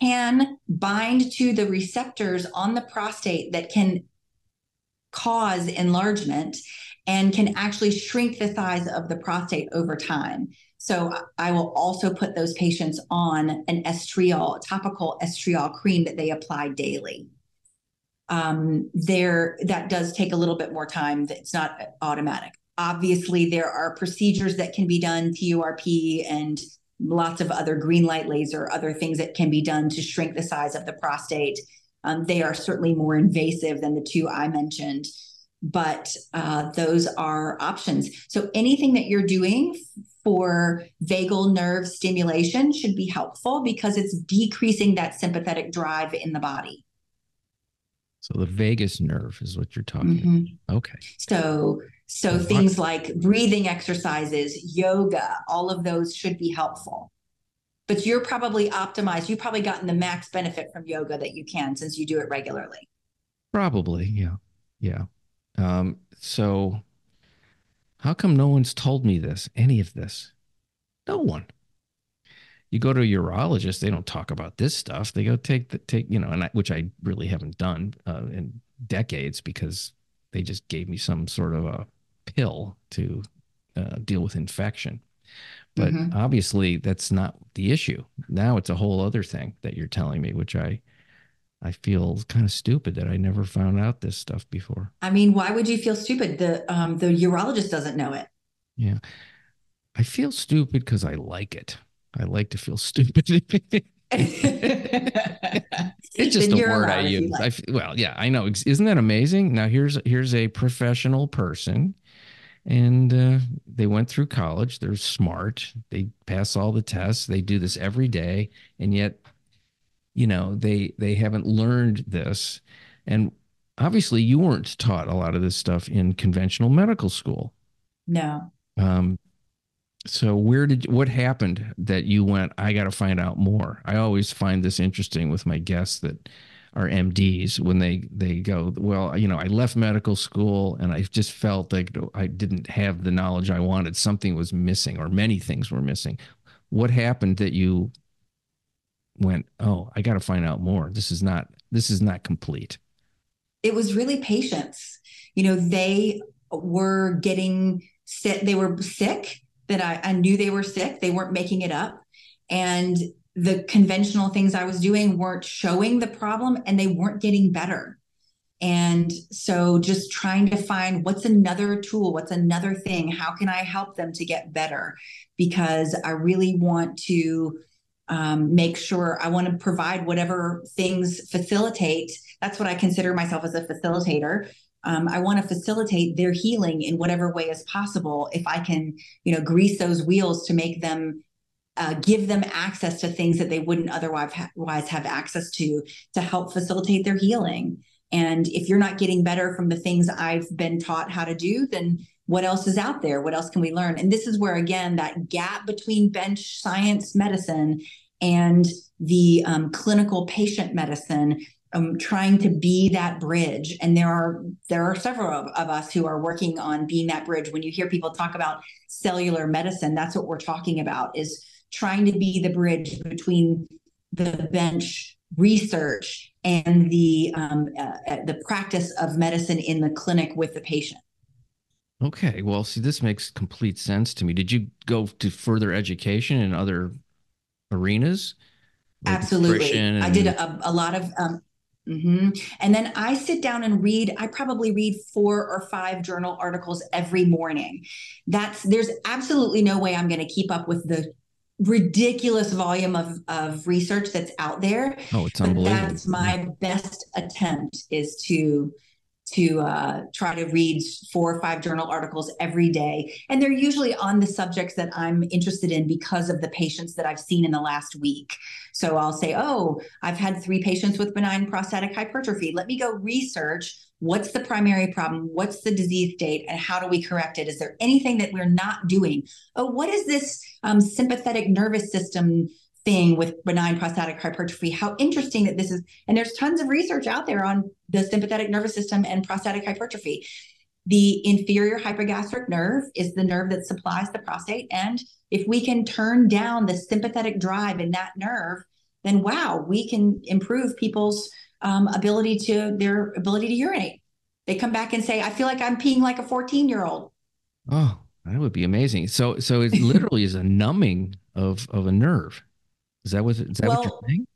can bind to the receptors on the prostate that can cause enlargement and can actually shrink the size of the prostate over time. So I will also put those patients on an estriol, topical estriol cream that they apply daily. Um, there, that does take a little bit more time. It's not automatic. Obviously, there are procedures that can be done, TURP and lots of other green light laser, other things that can be done to shrink the size of the prostate. Um, they are certainly more invasive than the two I mentioned, but uh, those are options. So anything that you're doing for vagal nerve stimulation should be helpful because it's decreasing that sympathetic drive in the body. So the vagus nerve is what you're talking mm-hmm. about. Okay. So so things like breathing exercises, yoga, all of those should be helpful. But you're probably optimized. You've probably gotten the max benefit from yoga that you can since you do it regularly. Probably, yeah. Yeah. Um, so how come no one's told me this, any of this? No one you go to a urologist, they don't talk about this stuff. They go take the take, you know, and I, which I really haven't done uh, in decades because they just gave me some sort of a pill to uh, deal with infection. But mm-hmm. obviously, that's not the issue. Now it's a whole other thing that you're telling me, which I I feel kind of stupid that I never found out this stuff before. I mean, why would you feel stupid? The um, the urologist doesn't know it. Yeah, I feel stupid because I like it. I like to feel stupid. it's just a word I use. Like. I, well, yeah, I know. Isn't that amazing? Now here's here's a professional person, and uh, they went through college. They're smart. They pass all the tests. They do this every day, and yet, you know, they they haven't learned this. And obviously, you weren't taught a lot of this stuff in conventional medical school. No. Um, so where did what happened that you went i got to find out more i always find this interesting with my guests that are mds when they they go. Well you know i left medical school and i just felt like i didn't have the knowledge i wanted. Something was missing or many things were missing. What happened that you went oh i got to find out more. This is not this is not complete. It was really patients. You know they were getting sick they were sick that I, I knew they were sick. They weren't making it up. And the conventional things I was doing weren't showing the problem and they weren't getting better. And so just trying to find what's another tool, what's another thing, how can I help them to get better? Because I really want to um, make sure I want to provide whatever things facilitate. That's what I consider myself as a facilitator. Um, I want to facilitate their healing in whatever way is possible. If I can, you know, grease those wheels to make them uh, give them access to things that they wouldn't otherwise have access to to help facilitate their healing. And if you're not getting better from the things I've been taught how to do, then what else is out there? What else can we learn? And this is where, again, that gap between bench science medicine and the um, clinical patient medicine um, trying to be that bridge and there are there are several of, of, us who are working on being that bridge when you hear people talk about cellular medicine that's what we're talking about is trying to be the bridge between the bench research and the um, uh, the practice of medicine in the clinic with the patient. Okay, well, see, this makes complete sense to me. Did you go to further education in other arenas? Like Absolutely, and... I did a, a lot of. Um, mm-hmm. And then I sit down and read. I probably read four or five journal articles every morning. That's there's absolutely no way I'm going to keep up with the ridiculous volume of, of research that's out there. Oh, it's unbelievable. That's my best attempt is to to uh, try to read four or five journal articles every day. And they're usually on the subjects that I'm interested in because of the patients that I've seen in the last week. So I'll say, oh, I've had three patients with benign prostatic hypertrophy. Let me go research what's the primary problem, what's the disease state, and how do we correct it? Is there anything that we're not doing? Oh, what is this um, sympathetic nervous system? thing with benign prostatic hypertrophy. How interesting that this is. And there's tons of research out there on the sympathetic nervous system and prostatic hypertrophy. The inferior hypogastric nerve is the nerve that supplies the prostate. And if we can turn down the sympathetic drive in that nerve, then wow, we can improve people's um, ability to their ability to urinate. They come back and say, I feel like I'm peeing like a 14 year old. Oh, that would be amazing. So, so it literally is a numbing of, of a nerve. Is that what is that well, what you're saying?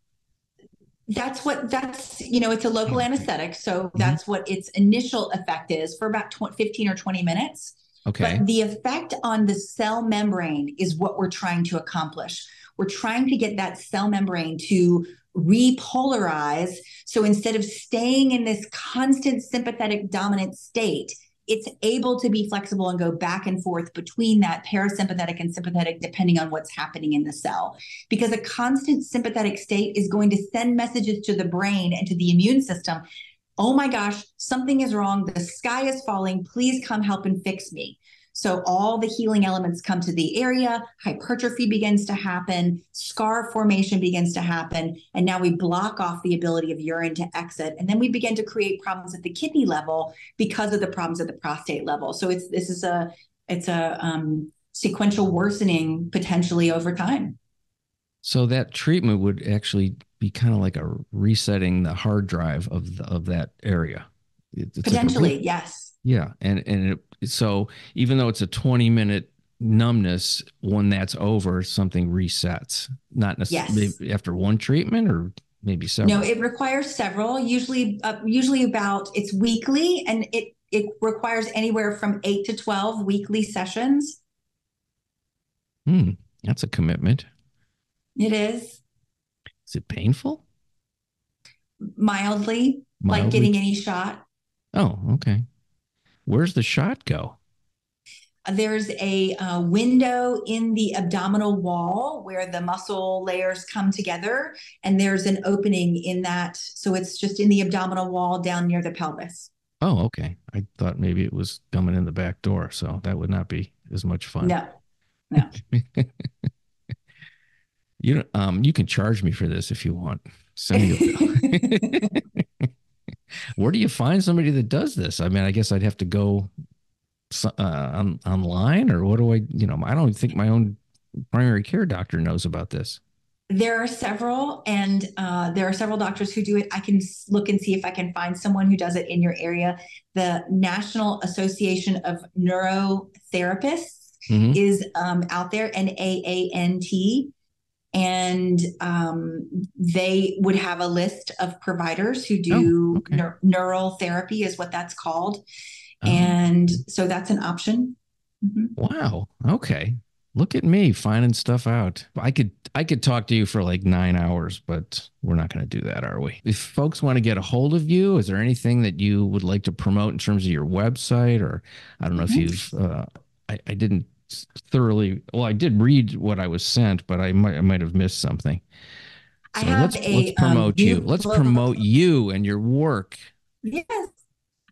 That's what that's you know it's a local anesthetic, so mm-hmm. that's what its initial effect is for about 20, 15 or 20 minutes. Okay. But the effect on the cell membrane is what we're trying to accomplish. We're trying to get that cell membrane to repolarize. So instead of staying in this constant sympathetic dominant state, it's able to be flexible and go back and forth between that parasympathetic and sympathetic, depending on what's happening in the cell. Because a constant sympathetic state is going to send messages to the brain and to the immune system. Oh my gosh, something is wrong. The sky is falling. Please come help and fix me. So all the healing elements come to the area, hypertrophy begins to happen, scar formation begins to happen, and now we block off the ability of urine to exit. And then we begin to create problems at the kidney level because of the problems at the prostate level. So it's this is a it's a um, sequential worsening potentially over time. So that treatment would actually be kind of like a resetting the hard drive of the, of that area. It's potentially, yes. Yeah, and and it, so even though it's a 20 minute numbness, when that's over, something resets. Not necessarily yes. after one treatment or maybe several. No, it requires several. Usually, uh, usually about it's weekly, and it it requires anywhere from eight to 12 weekly sessions. Hmm, that's a commitment. It is. Is it painful? Mildly, Mildly? like getting any shot. Oh, okay. Where's the shot go? There's a uh, window in the abdominal wall where the muscle layers come together, and there's an opening in that. So it's just in the abdominal wall down near the pelvis. Oh, okay. I thought maybe it was coming in the back door, so that would not be as much fun. No, no. you um, you can charge me for this if you want. Send me a bill. Where do you find somebody that does this? I mean, I guess I'd have to go uh, on, online, or what do I? You know, I don't think my own primary care doctor knows about this. There are several, and uh, there are several doctors who do it. I can look and see if I can find someone who does it in your area. The National Association of Neurotherapists mm-hmm. is um, out there, N A A N T and um, they would have a list of providers who do oh, okay. neur- neural therapy is what that's called oh. and so that's an option mm-hmm. wow okay look at me finding stuff out i could i could talk to you for like nine hours but we're not going to do that are we if folks want to get a hold of you is there anything that you would like to promote in terms of your website or i don't know mm-hmm. if you've uh, I, I didn't thoroughly. Well, I did read what I was sent, but I might I might have missed something. So let's a, let's promote um, you. Let's book. promote you and your work. Yes,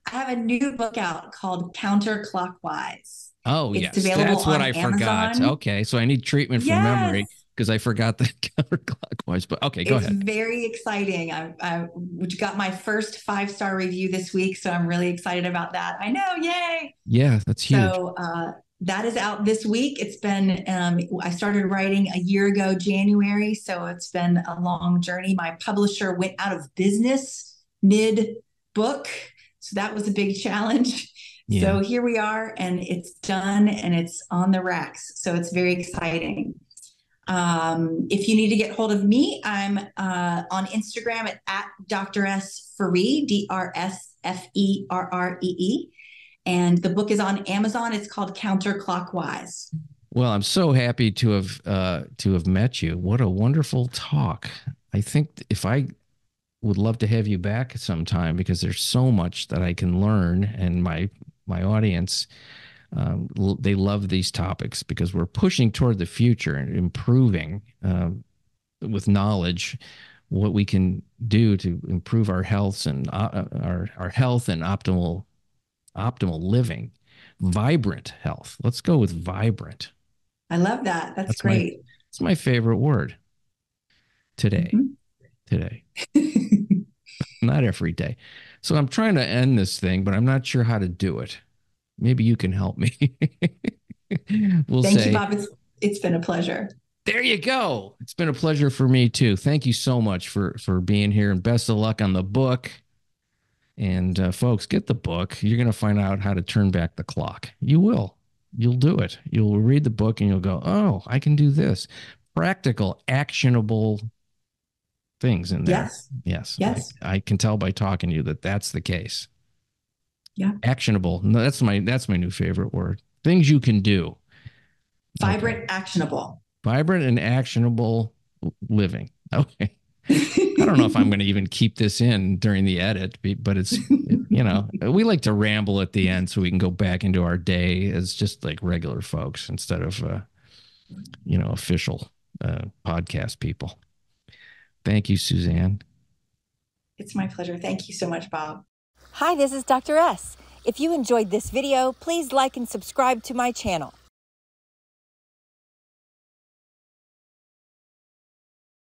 I have a new book out called Counterclockwise. Oh it's yes, that's what I Amazon. forgot. Okay, so I need treatment for yes. memory because I forgot the counterclockwise. But okay, go it's ahead. Very exciting. I, I got my first five star review this week, so I'm really excited about that. I know, yay! Yeah, that's huge. So uh, that is out this week. It's been, um, I started writing a year ago, January. So it's been a long journey. My publisher went out of business mid book. So that was a big challenge. Yeah. So here we are, and it's done and it's on the racks. So it's very exciting. Um, if you need to get hold of me, I'm uh, on Instagram at, at Dr. S Ferree, D R S F E R R E E and the book is on Amazon. It's called Counterclockwise. Well, I'm so happy to have uh, to have met you. What a wonderful talk! I think if I would love to have you back sometime because there's so much that I can learn, and my my audience um, they love these topics because we're pushing toward the future and improving um, with knowledge what we can do to improve our health and uh, our our health and optimal optimal living, vibrant health. Let's go with vibrant. I love that. That's, That's great. it's my favorite word today. Mm-hmm. Today. not every day. So I'm trying to end this thing, but I'm not sure how to do it. Maybe you can help me. we'll Thank say, you, Bob. It's, it's been a pleasure. There you go. It's been a pleasure for me too. Thank you so much for for being here and best of luck on the book. And uh, folks, get the book. You're going to find out how to turn back the clock. You will. You'll do it. You'll read the book and you'll go, oh, I can do this. Practical, actionable things in there. Yes. Yes. Yes. I, I can tell by talking to you that that's the case. Yeah. Actionable. No, that's my that's my new favorite word. Things you can do. Vibrant, okay. actionable. Vibrant and actionable living. Okay. I don't know if I'm going to even keep this in during the edit, but it's, you know, we like to ramble at the end so we can go back into our day as just like regular folks instead of, uh, you know, official uh, podcast people. Thank you, Suzanne. It's my pleasure. Thank you so much, Bob. Hi, this is Dr. S. If you enjoyed this video, please like and subscribe to my channel.